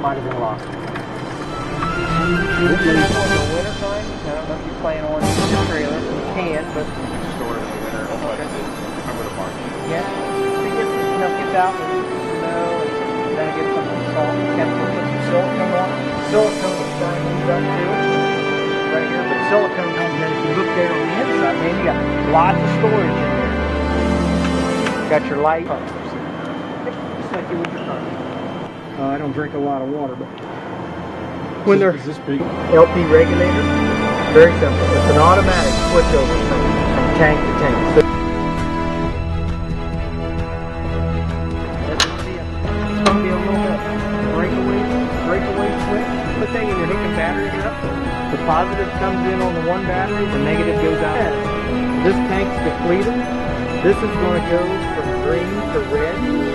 might have been lost. This is for the winter time. I don't know if you plan on the trailer. You can, but Store it in the winter, it's December to yeah, it gets, you know, gets out with snow and then it gets some salt put some silicone on. Silicone is starting to up too. Right here, but silicone comes in. If you look there on the inside, man, you got lots of storage in there. Got your light. Just like you would your car. Uh, I don't drink a lot of water, but when they're Is this big? LP regulator, very simple. It's an automatic switch over from, tank to tank. So As you see, it's going to be a little bit breakaway, breakaway switch. The thing, and you're hooking batteries up. The positive comes in on the one battery, the negative goes out. This tank's depleted. This is going to go from green to red.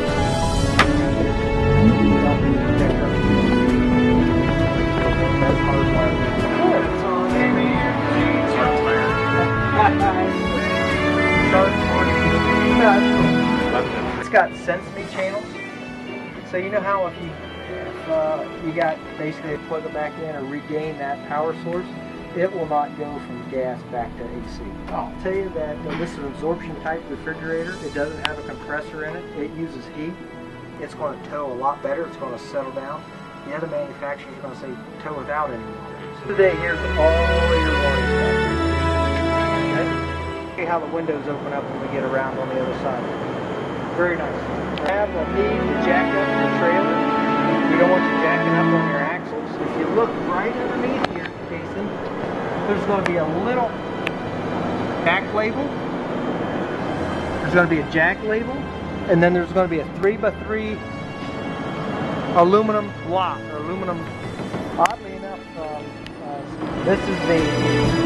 It's got sense me channels. So you know how if you if uh, you got basically plug it back in or regain that power source, it will not go from gas back to AC. I'll tell you that uh, this is an absorption type refrigerator. It doesn't have a compressor in it. It uses heat. It's going to tow a lot better. It's going to settle down. The other manufacturers are going to say tow without any water. Today here's all your warning the windows open up when we get around on the other side. Very nice. Have a need to jack up the trailer. You don't want you jacking up on your axles. If you look right underneath here, Jason, there's going to be a little jack label. There's going to be a jack label, and then there's going to be a three by three aluminum block or aluminum. Oddly enough, um, this is the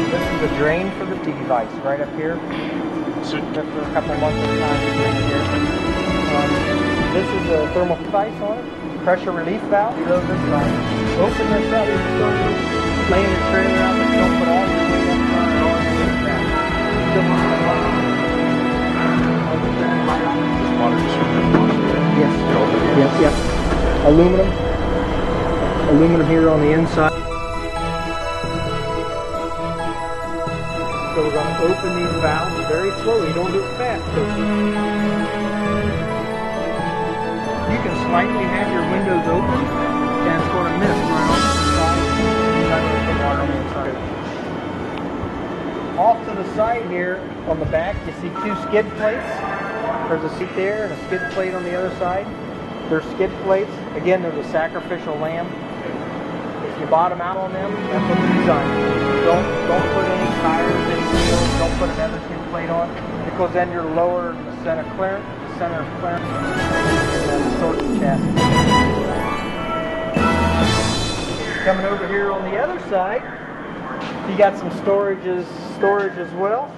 this is the drain for the T device right up here. So, Just for a couple months at a time. it's right here. Um, this is a thermal device on it. Pressure relief valve. You load this up. Open this up. Laying your trailer out, but don't put all your weight up front or all your weight back. Still want to run. water distributor. Yes. Yes, yes. Aluminum. Aluminum here on the inside. So we're going to open these valves very slowly. Don't do it fast. You can slightly have your windows open and it's going to mist off to the side. Water on the inside. Off to the side here on the back, you see two skid plates. There's a seat there and a skid plate on the other side. There's skid plates. Again, there's a sacrificial lamb. If you bottom out on them, that's what they're designed. Don't don't put any tires, then you're lower center clearance, center clearance, and then sort of chassis. Coming over here on the other side, you got some storages storage as well.